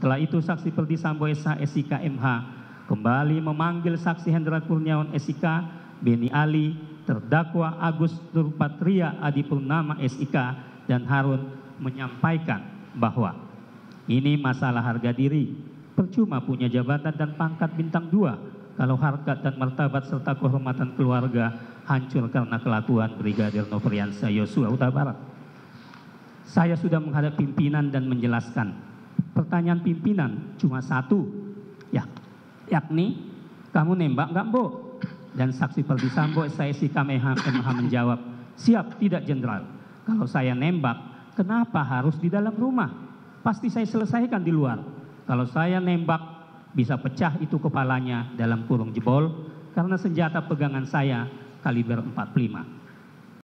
Setelah itu saksi Perdi Sambo SH SIK MH kembali memanggil saksi Hendra Kurniawan SIK, Beni Ali, terdakwa Agus Nurpatria Adipurnama SIK dan Harun menyampaikan bahwa ini masalah harga diri, percuma punya jabatan dan pangkat bintang dua kalau harkat dan martabat serta kehormatan keluarga hancur karena kelakuan Brigadir Nofriansah Yosua Huta Barat. Saya sudah menghadap pimpinan dan menjelaskan. Pertanyaan pimpinan cuma satu, ya, yakni kamu nembak nggak Bo? Dan saksi Perdi Sambo saya si MH menjawab, siap tidak jenderal. Kalau saya nembak, kenapa harus di dalam rumah? Pasti saya selesaikan di luar. Kalau saya nembak, bisa pecah itu kepalanya dalam kurung jebol karena senjata pegangan saya kaliber 45.